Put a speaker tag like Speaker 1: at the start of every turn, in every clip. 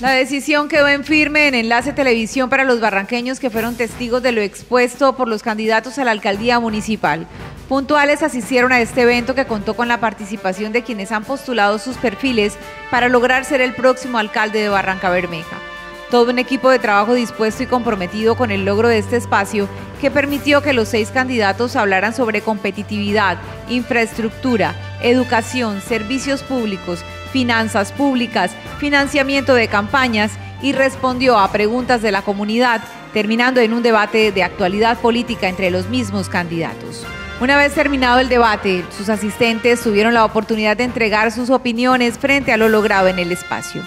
Speaker 1: La decisión quedó en firme en Enlace Televisión para los barranqueños que fueron testigos de lo expuesto por los candidatos a la alcaldía municipal. Puntuales asistieron a este evento que contó con la participación de quienes han postulado sus perfiles para lograr ser el próximo alcalde de Barranca Bermeja. Todo un equipo de trabajo dispuesto y comprometido con el logro de este espacio que permitió que los seis candidatos hablaran sobre competitividad, infraestructura, educación, servicios públicos, finanzas públicas, financiamiento de campañas y respondió a preguntas de la comunidad, terminando en un debate de actualidad política entre los mismos candidatos. Una vez terminado el debate, sus asistentes tuvieron la oportunidad de entregar sus opiniones frente a lo logrado en el espacio.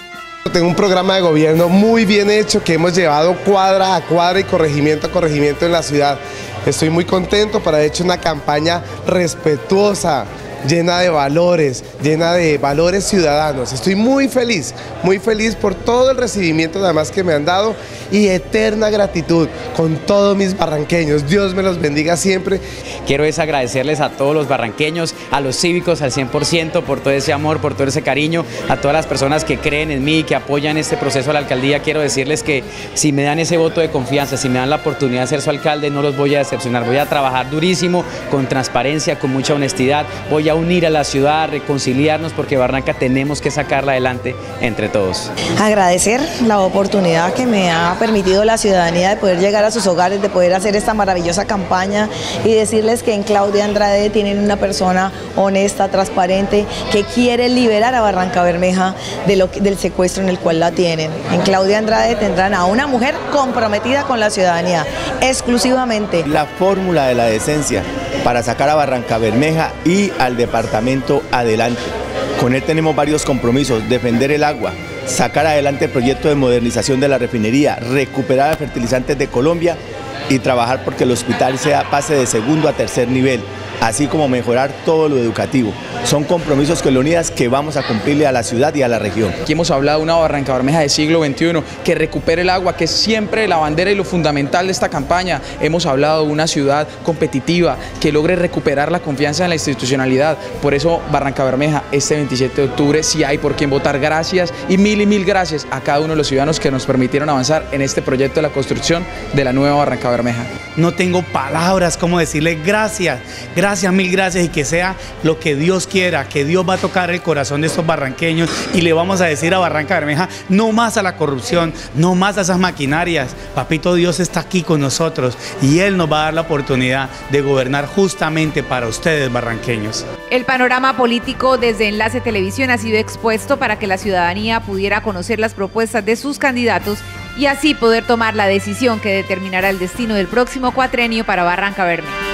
Speaker 2: Tengo un programa de gobierno muy bien hecho que hemos llevado cuadra a cuadra y corregimiento a corregimiento en la ciudad. Estoy muy contento para haber hecho una campaña respetuosa, llena de valores, llena de valores ciudadanos. Estoy muy feliz, muy feliz por todo el recibimiento además que me han dado y eterna gratitud con todos mis barranqueños. Dios me los bendiga siempre.
Speaker 3: Quiero es agradecerles a todos los barranqueños, a los cívicos al 100% por todo ese amor, por todo ese cariño, a todas las personas que creen en mí, que apoyan este proceso a la alcaldía. Quiero decirles que si me dan ese voto de confianza, si me dan la oportunidad de ser su alcalde, no los voy a decepcionar. Voy a trabajar durísimo, con transparencia, con mucha honestidad. Voy a unir a la ciudad, reconciliarnos, porque Barranca tenemos que sacarla adelante entre todos.
Speaker 4: Agradecer la oportunidad que me ha permitido la ciudadanía de poder llegar a sus hogares, de poder hacer esta maravillosa campaña y decirles que en Claudia Andrade tienen una persona honesta, transparente, que quiere liberar a Barranca Bermeja del secuestro en el cual la tienen. En Claudia Andrade tendrán a una mujer comprometida con la ciudadanía, exclusivamente.
Speaker 5: La fórmula de la decencia para sacar a Barranca Bermeja y al departamento adelante. Con él tenemos varios compromisos, defender el agua, sacar adelante el proyecto de modernización de la refinería, recuperar fertilizantes de Colombia y trabajar porque el hospital sea pase de segundo a tercer nivel así como mejorar todo lo educativo. Son compromisos colonias que vamos a cumplirle a la ciudad y a la región.
Speaker 6: Aquí hemos hablado de una Barranca Bermeja del siglo XXI que recupere el agua, que es siempre la bandera y lo fundamental de esta campaña. Hemos hablado de una ciudad competitiva que logre recuperar la confianza en la institucionalidad. Por eso Barranca Bermeja este 27 de octubre si hay por quien votar. Gracias y mil y mil gracias a cada uno de los ciudadanos que nos permitieron avanzar en este proyecto de la construcción de la nueva Barranca Bermeja.
Speaker 7: No tengo palabras como decirle gracias, gracias Gracias, mil gracias y que sea lo que Dios quiera, que Dios va a tocar el corazón de estos barranqueños y le vamos a decir a Barranca Bermeja, no más a la corrupción, no más a esas maquinarias. Papito Dios está aquí con nosotros y Él nos va a dar la oportunidad de gobernar justamente para ustedes, barranqueños.
Speaker 1: El panorama político desde Enlace Televisión ha sido expuesto para que la ciudadanía pudiera conocer las propuestas de sus candidatos y así poder tomar la decisión que determinará el destino del próximo cuatrenio para Barranca Bermeja.